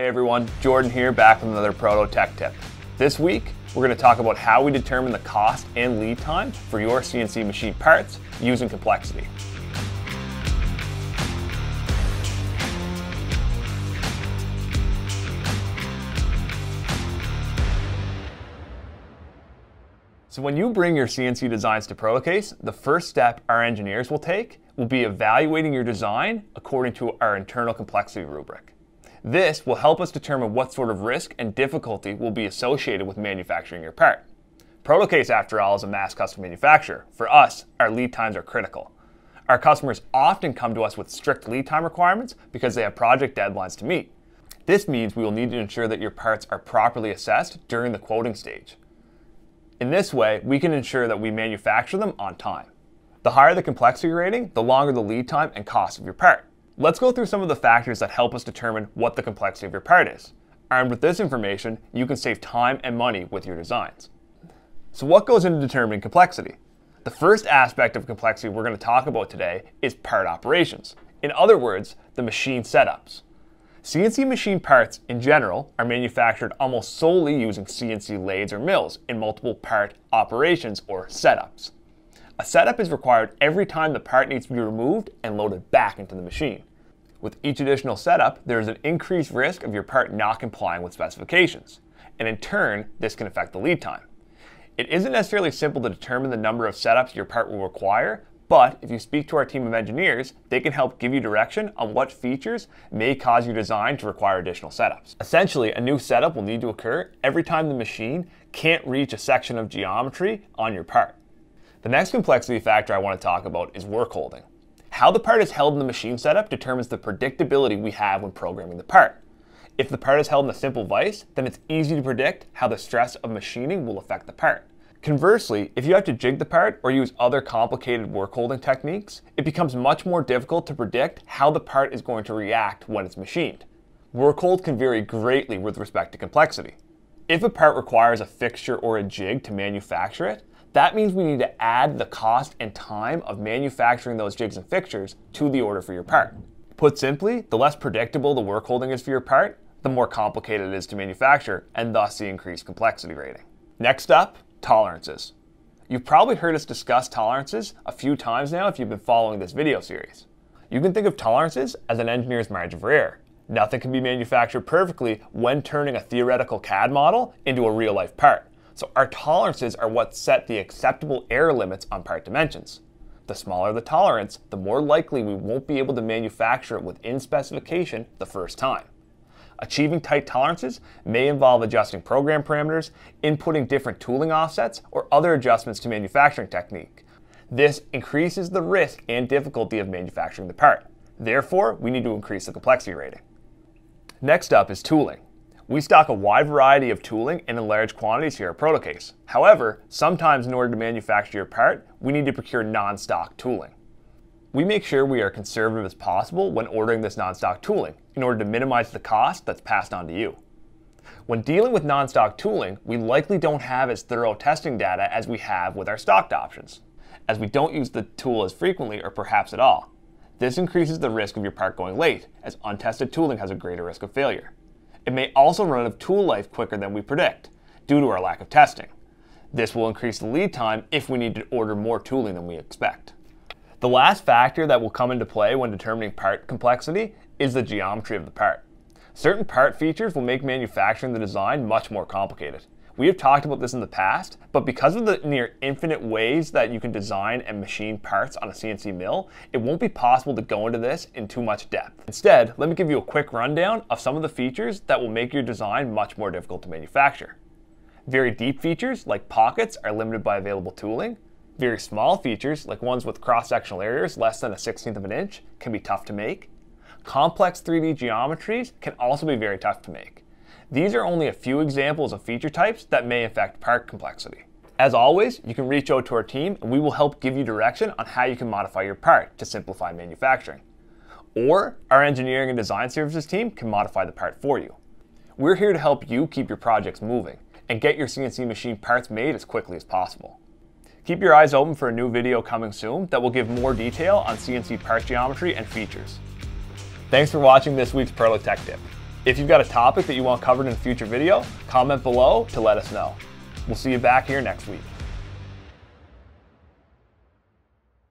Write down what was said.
Hey everyone, Jordan here back with another Proto Tech tip. This week, we're going to talk about how we determine the cost and lead time for your CNC machine parts using complexity. So when you bring your CNC designs to ProtoCase, the first step our engineers will take will be evaluating your design according to our internal complexity rubric. This will help us determine what sort of risk and difficulty will be associated with manufacturing your part. ProtoCase, after all, is a mass custom manufacturer. For us, our lead times are critical. Our customers often come to us with strict lead time requirements because they have project deadlines to meet. This means we will need to ensure that your parts are properly assessed during the quoting stage. In this way, we can ensure that we manufacture them on time. The higher the complexity rating, the longer the lead time and cost of your part. Let's go through some of the factors that help us determine what the complexity of your part is. Armed with this information, you can save time and money with your designs. So what goes into determining complexity? The first aspect of complexity we're going to talk about today is part operations. In other words, the machine setups. CNC machine parts, in general, are manufactured almost solely using CNC lathes or mills in multiple part operations or setups. A setup is required every time the part needs to be removed and loaded back into the machine. With each additional setup, there is an increased risk of your part not complying with specifications, and in turn, this can affect the lead time. It isn't necessarily simple to determine the number of setups your part will require, but if you speak to our team of engineers, they can help give you direction on what features may cause your design to require additional setups. Essentially, a new setup will need to occur every time the machine can't reach a section of geometry on your part. The next complexity factor I want to talk about is work holding. How the part is held in the machine setup determines the predictability we have when programming the part. If the part is held in a simple vise, then it's easy to predict how the stress of machining will affect the part. Conversely, if you have to jig the part or use other complicated work holding techniques, it becomes much more difficult to predict how the part is going to react when it's machined. Work hold can vary greatly with respect to complexity. If a part requires a fixture or a jig to manufacture it, that means we need to add the cost and time of manufacturing those jigs and fixtures to the order for your part. Put simply, the less predictable the work holding is for your part, the more complicated it is to manufacture, and thus the increased complexity rating. Next up, tolerances. You've probably heard us discuss tolerances a few times now if you've been following this video series. You can think of tolerances as an engineer's margin for error. Nothing can be manufactured perfectly when turning a theoretical CAD model into a real life part. So our tolerances are what set the acceptable error limits on part dimensions. The smaller the tolerance, the more likely we won't be able to manufacture it within specification the first time. Achieving tight tolerances may involve adjusting program parameters, inputting different tooling offsets, or other adjustments to manufacturing technique. This increases the risk and difficulty of manufacturing the part. Therefore, we need to increase the complexity rating. Next up is tooling. We stock a wide variety of tooling and in large quantities here at ProtoCase. However, sometimes in order to manufacture your part, we need to procure non-stock tooling. We make sure we are conservative as possible when ordering this non-stock tooling in order to minimize the cost that's passed on to you. When dealing with non-stock tooling, we likely don't have as thorough testing data as we have with our stocked options, as we don't use the tool as frequently or perhaps at all. This increases the risk of your part going late, as untested tooling has a greater risk of failure. It may also run out of tool life quicker than we predict, due to our lack of testing. This will increase the lead time if we need to order more tooling than we expect. The last factor that will come into play when determining part complexity is the geometry of the part. Certain part features will make manufacturing the design much more complicated. We have talked about this in the past, but because of the near infinite ways that you can design and machine parts on a CNC mill, it won't be possible to go into this in too much depth. Instead, let me give you a quick rundown of some of the features that will make your design much more difficult to manufacture. Very deep features, like pockets, are limited by available tooling. Very small features, like ones with cross-sectional areas less than a 16th of an inch, can be tough to make. Complex 3D geometries can also be very tough to make. These are only a few examples of feature types that may affect part complexity. As always, you can reach out to our team and we will help give you direction on how you can modify your part to simplify manufacturing. Or our engineering and design services team can modify the part for you. We're here to help you keep your projects moving and get your CNC machine parts made as quickly as possible. Keep your eyes open for a new video coming soon that will give more detail on CNC part geometry and features. Thanks for watching this week's Proto Tech Tip. If you've got a topic that you want covered in a future video, comment below to let us know. We'll see you back here next week.